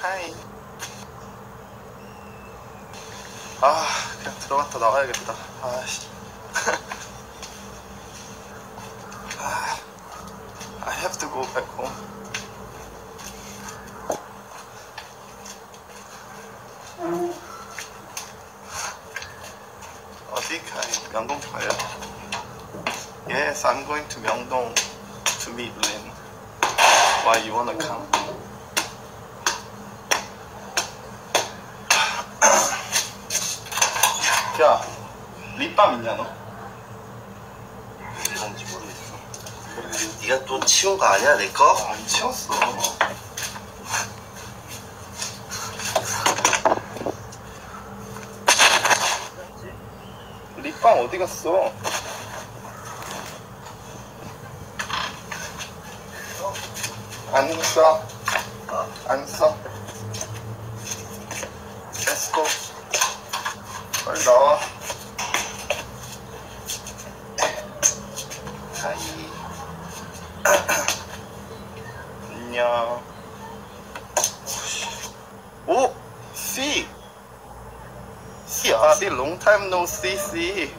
하이 아 그냥 들어갔다 나가야겠다 아씨 아, I have to go back home 어디 가요? 명동 가요? Yes, I'm going to 명동 to meet Lin. Why you wanna come? 야, 립밤 있냐 너? 뭔지 모르겠어. 네가 또 치운 거 아니야 내 거? 안 치웠어. 립밤 어디 갔어? 안 써. 안 써. Let's go. 나와. 하이. 안녕. 오! C! C, 아, C, long time no see, C.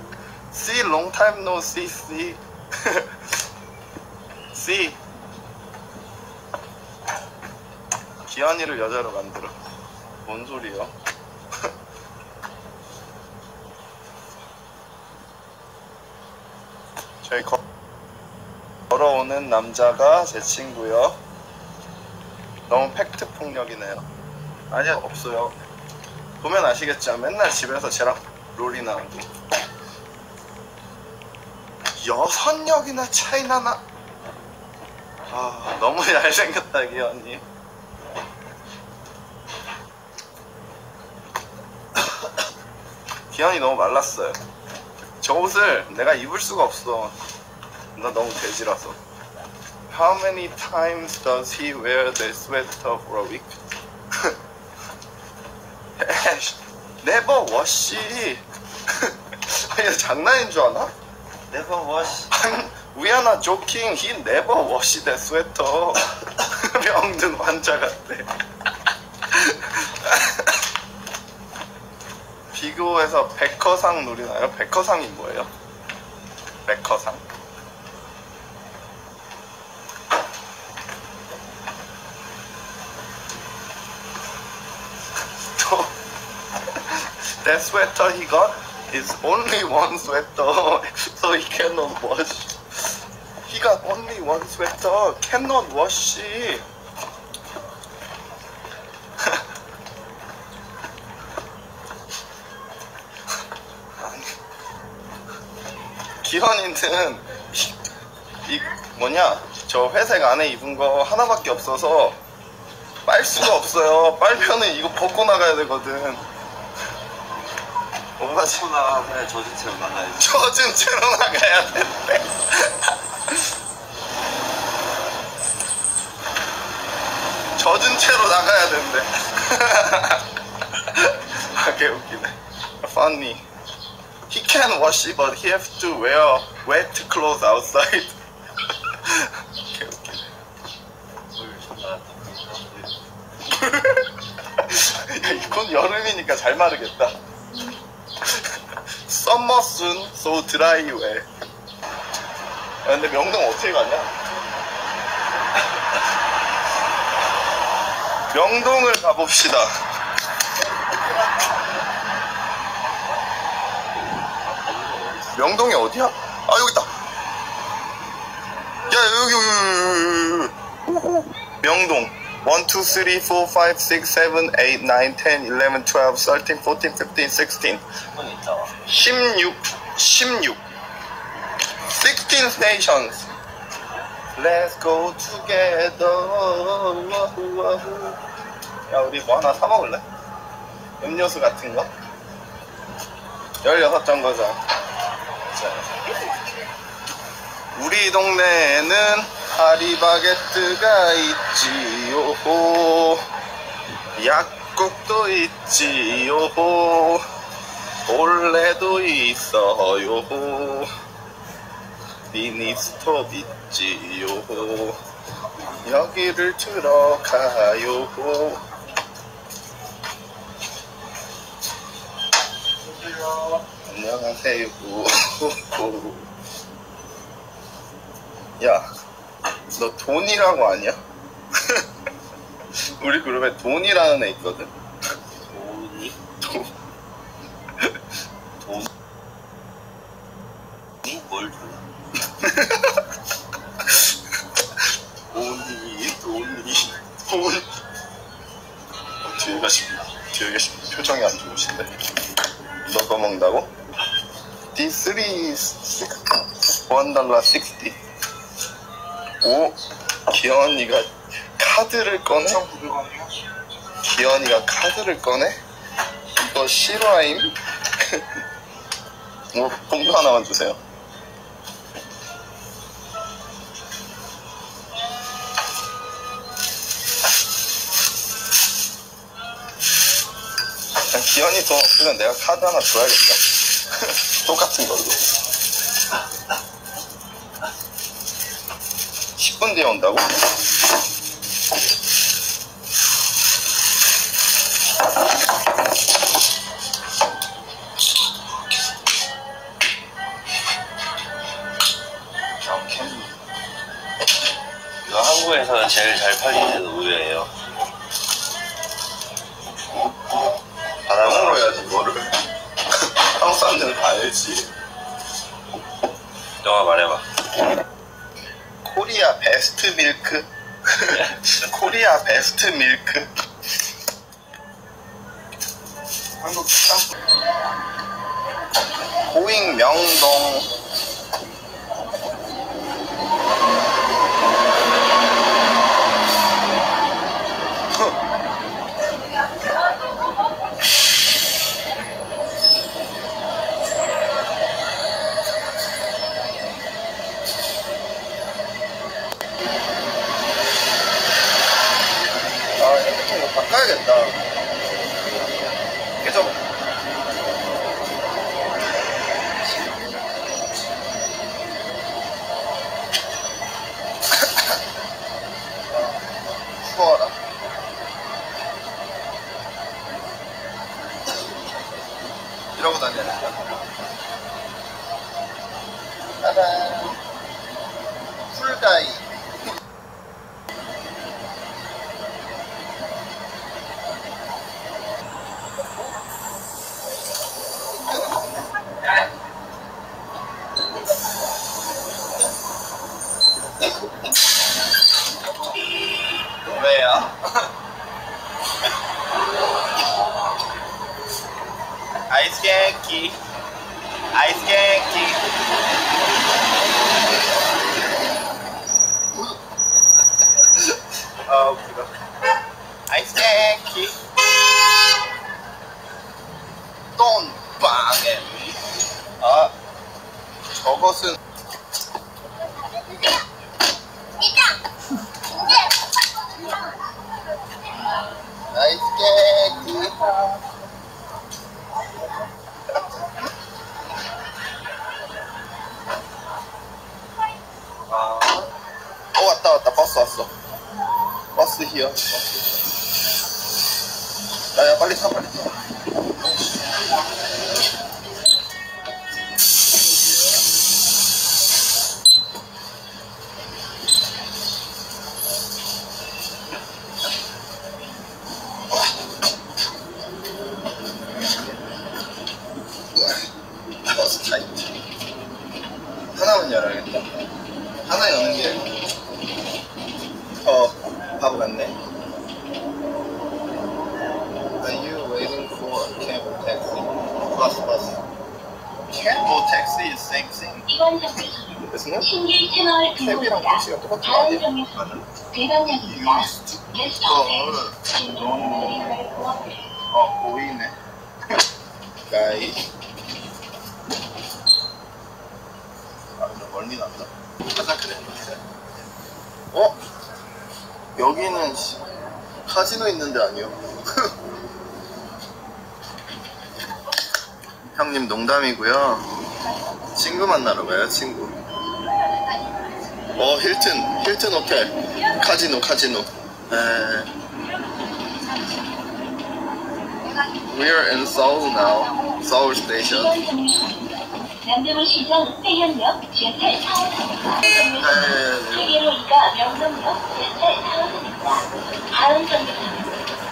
C, long time no see, C. C. 기한이를 여자로 만들어. 뭔 소리야? 저희 거, 걸어오는 남자가 제 친구요. 너무 팩트 폭력이네요. 아니요, 없어요. 보면 아시겠지만 맨날 집에서 쟤랑 롤이나 하고. 여섯 역이나 차이 나나? 아, 너무 잘생겼다, 기현님. 기현이 너무 말랐어요. 저 옷을 내가 입을 수가 없어. 나 너무 돼지라서. How many times does he wear the sweater for a week? 에이씨, never wash. 아니, 장난인 줄 아나? 내가 와씨. We are not joking. He never wash that sweater. 병든 환자 같대. 비교해서 백허상 노리나요? 백허상이 뭐예요? 백허상? 또 That sweater he got is only one sweater, so he cannot wash. He got only one sweater, cannot wash it. 기현이는 이, 이 뭐냐 저 회색 안에 입은 거 하나밖에 없어서 빨 수가 없어요. 빨면은 이거 벗고 나가야 되거든. 뭔가 지- 코나 그냥 젖은 채로 나가야지. 젖은 채로 나가야 된대. 젖은 채로 나가야 된대. 아, 개 웃기네. Funny. He can wash it, but he have to wear wet clothes outside. 야, 이건 여름이니까 잘 마르겠다. Summer soon, so dry way. 야, 근데 명동 어떻게 가냐? 명동을 가봅시다. 명동이 어디야? 아 여기 있다. 야 여기 여기 여기, 여기, 여기. 명동 1, 2, 3, 4, 5, 6, 7, 8, 9, 10, 11, 12, 13, 14, 15, 16 10분 있다 와. 16 16 16 stations Let's go together 야 우리 뭐 하나 사 먹을래? 음료수 같은 거? 16정거장 우리 동네에는 파리바게뜨가 있지요. 약국도 있지요. 올레도 있어요. 미니스톱 있지요. 여기를 들어가요. 안녕 하세요 야, 너 돈이라고 아니야? 우리 그룹에 돈이라는 애 있거든? 돈이? 돈. 돈이? 뭘 돈? 돈이, 돈이, 돈. 어, 뒤에 가시, 뒤에 계신 표정이 안 좋으신데? 너거 먹는다고? D3 1달러 60. 오, 기현이가 카드를 꺼내? 기현이가 카드를 꺼내? 이거 실화임? 뭐, 봉투 하나만 주세요. 기현이 돈 없으면 내가 카드 하나 줘야겠다. 똑같은 걸로. 10분 뒤에 온다고? 이거 한국에서 제일 잘 팔리는 우유 destiny. 야 야 빨리 타 빨리 타 우와, 버스 타이트 하나만 열어야겠다 하나 여는 게, 어, 바보 같네. Are you waiting for a cab or taxi? Bus, bus. Taxi is same thing. 이번 it? 신길 채널 등록입니다. 버스가 똑같은 거 아니야? stop 어, 보이네. 가이. 아, 근데 멀리 난다. 가자, 그래. 어? 여기는 씨, 카지노 있는데 아니요? 형님 농담이고요. 친구 만나러 가요, 친구. 어, 힐튼, 힐튼 호텔. 카지노, 카지노. 에... We're in Seoul now. Seoul Station. 이번 정류소는 남대문 시장 회현역 지하철 4호선입니다. 에... 세계로 이가 명동역 지하철 4호선입니다. 다음 정류소는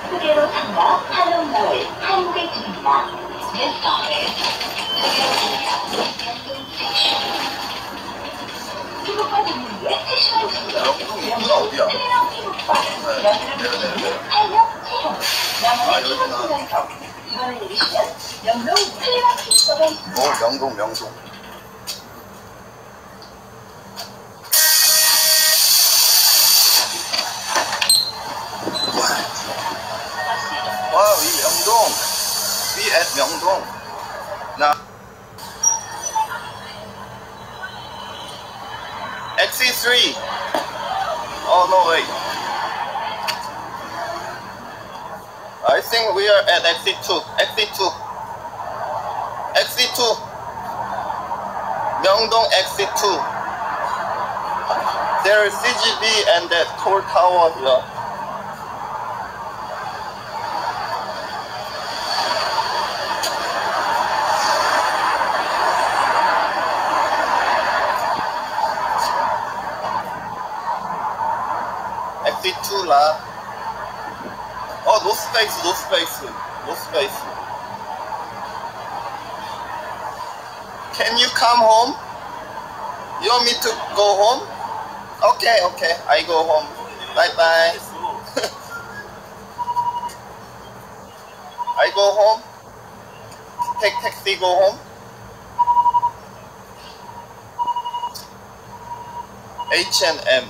후계로 상가 한옥마을 한국의 집입니다. 명동 진료. 명동 명동. 나. XC3. Oh, no, wait. I think we are at XC2. XC2. XC2 명동 XC2 There is CGV and that tall tower here lá. Ó, oh, nos face, nos face, nos face. Can you come home? You want me to go home? Okay, okay, I go home. Bye bye. I go home. Take taxi, go home. H&M.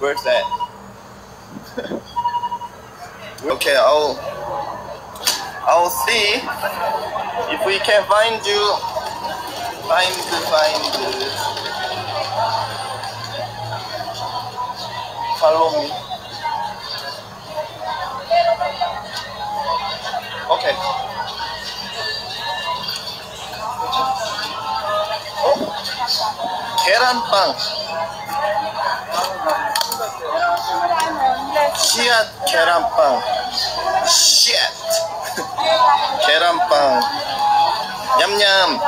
Where's that? okay, I'll I'll see if we can find you. Find, find. Follow me. Okay. 어? 계란빵. 씨앗 계란빵. 씨앗. 계란빵. 냠냠.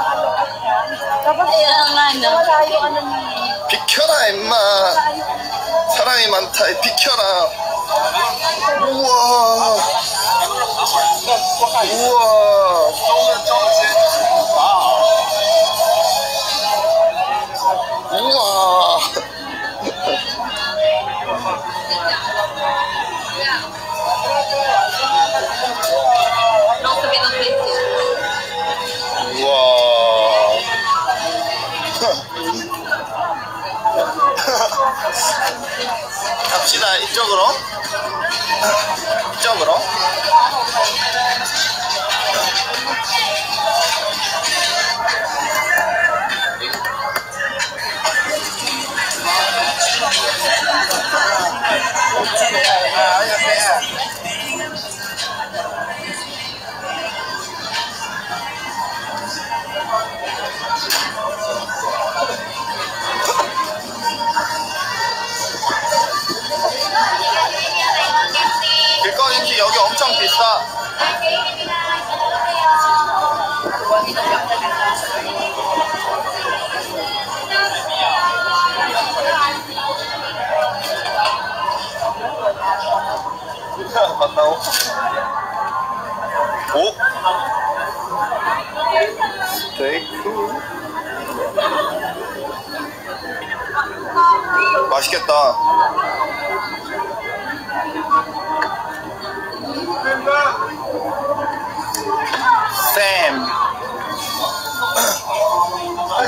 비켜라 임마 사람이 많다 비켜라 우와 우와 이쪽으로 맛있겠다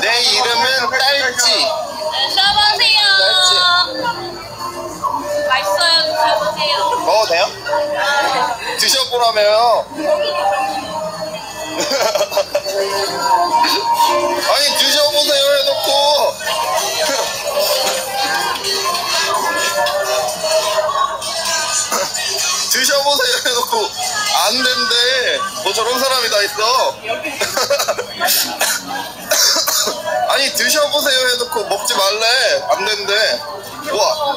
내 이름은 딸지. Show 맛있어요. 드셔보세요. 먹어도 돼요? 드셔보라며요. 아니 드셔보세요 해놓고 드셔보세요 해놓고 안 된대. 뭐 저런 사람이 다 있어. 아니 드셔보세요 해놓고 먹지 말래. 안 된대. 우와.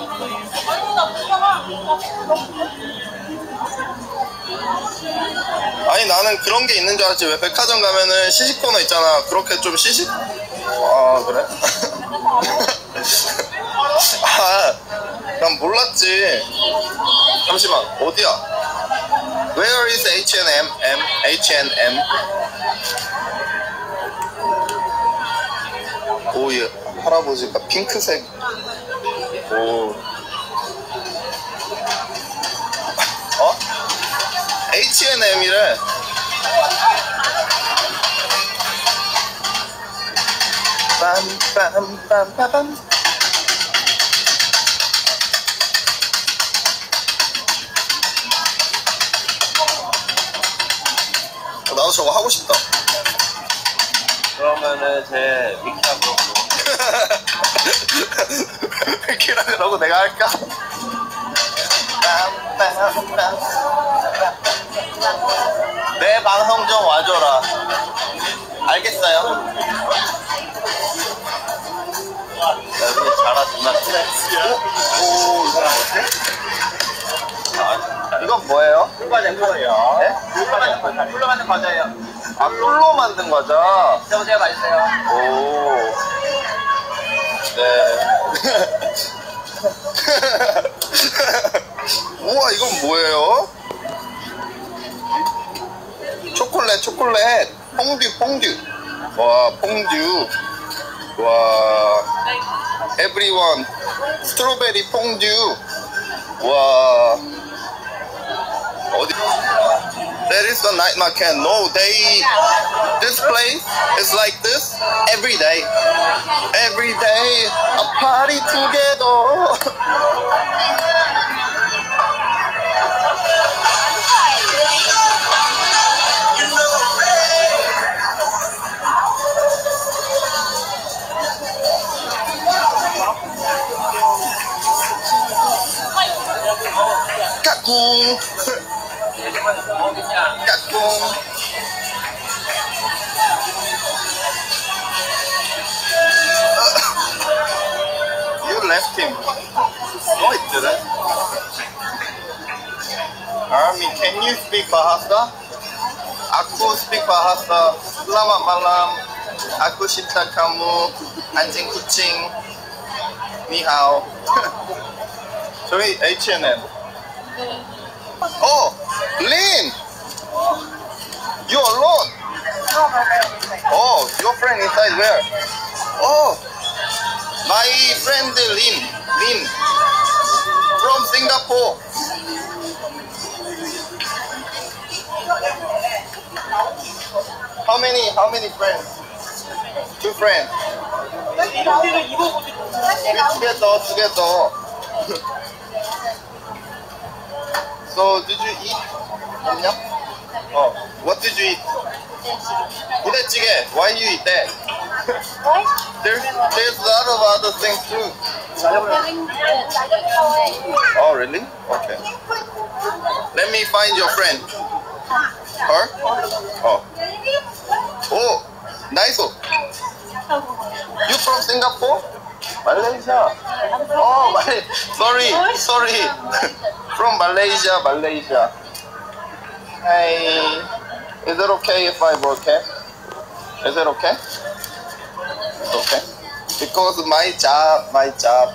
아니 나는 그런 게 있는 줄 알았지 왜 백화점 가면은 시식 코너 있잖아 그렇게 좀 시식 아 그래? 아 난 몰랐지 잠시만 어디야 Where is H&M? M? H&M? 오이 할아버지가 핑크색 오 어? H&M이래 빰빰빰빰빰 저거 하고 싶다 그러면은 제 미키하고 이렇게라 그러고 내가 할까? 내 방송 좀 와줘라 알겠어요? 여기 잘하지만 스트레스. 오, 이 사람 뭐지? 이건 뭐예요? 꿀과자 거예요. 네? 꿀과자 꿀 꿀로 만든 과자예요. 아, 꿀로 만든 과자? 드셔보세요 맛있어요. 오. 네. 우와, 이건 뭐예요? 초콜릿, 초콜릿. 퐁듀, 퐁듀. 와, 퐁듀. 와. everyone. 스트로베리 퐁듀. 와. That is the night market. No, they. This place is like this every day. Every day, a party together. 까 you left him. No, it didn't. Army, can you speak Bahasa? Aku speak Bahasa. Selamat malam. Aku cinta kamu. Anjing kucing. Ni hao. Sorry, H&M. Oh, Lynn! You alone? Oh, your friend inside where? Oh, my friend eh, Lin. Lin. From Singapore. How many, how many friends? Two friends. Together, together. So did you eat? 아 니야? 어. What did you eat? 부대찌개. Why you eat that? There's there's a lot of other things too. Oh really? Okay. Let me find your friend. Her? Oh. Oh, nice. You from Singapore? Malaysia. Oh, Mal- sorry, sorry. from Malaysia, Malaysia. Hey, is it okay if I broadcast? Is it okay? It's okay. Because my job, my job.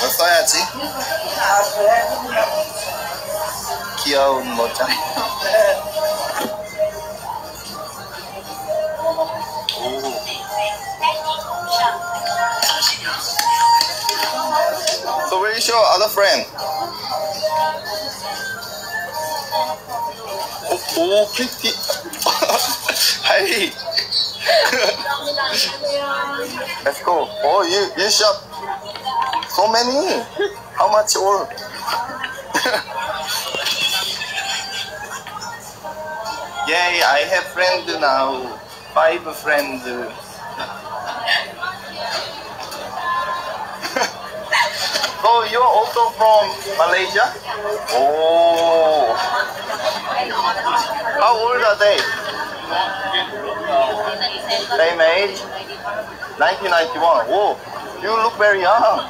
뭐 써야지? 귀여운 모자. So where is your other friend? Oh, oh pretty. hey. Let's go. Oh, you you shop so many. How much all? Yay! I have friend now. Five friends. So you're also from Malaysia? Oh. How old are they? Same age? 1991. Whoa, you look very young.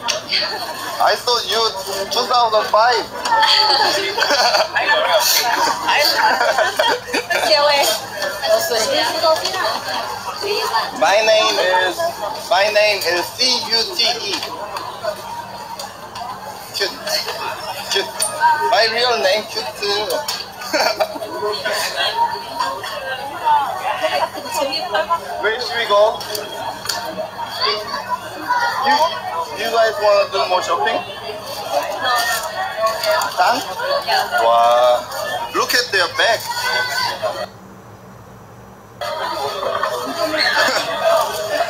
I thought you 2005. my name is my name is C U T E. Cute. Cute. My real name too. Uh, Where should we go? You, you guys want to do more shopping? Done? Wow. Look at their bag.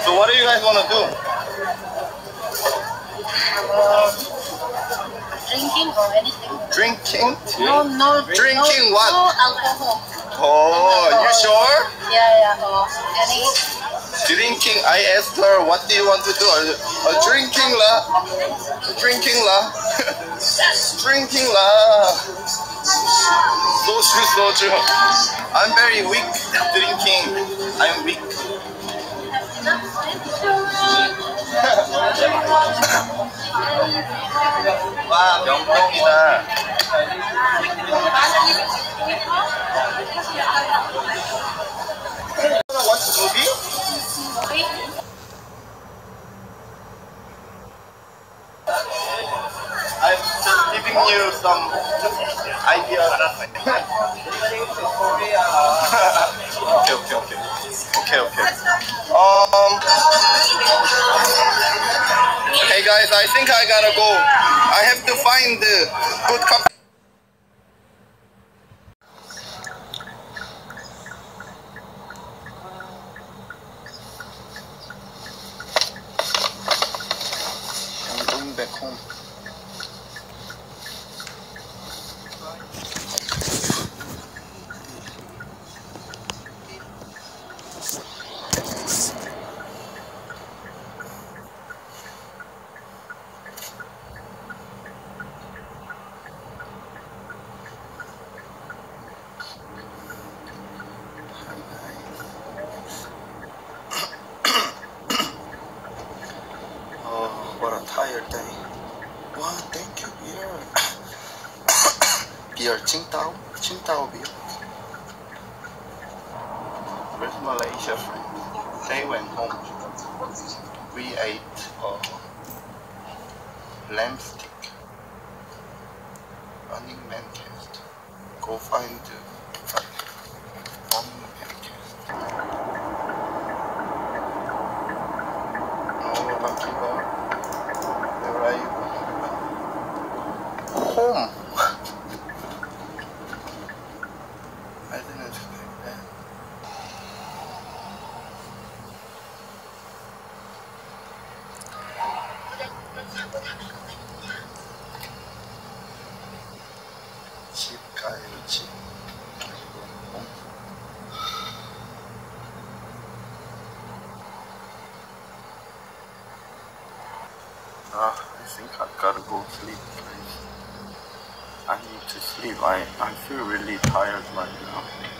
so what do you guys want to do? Drinking or anything? Drinking? No, no. Drinking no, what? No alcohol. Oh, you sure? Yeah, yeah. Oh, any? Drinking. I asked her, what do you want to do? Uh, uh, drinking lah. Drinking lah. drinking lah. Soju, soju. I'm very weak drinking. I'm weak. Chọn con I'm just giving you some ideas. okay, okay, okay. Okay, okay. Um. Guys, I think I gotta go. I have to find the good cup. Back home. Beer, Qingdao, Qingdao beer. Where's Malaysia friend? They went home. We ate uh, lamb stick. Running man cast. Go find the think I gotta go sleep, please. I need to sleep. I, I feel really tired right now.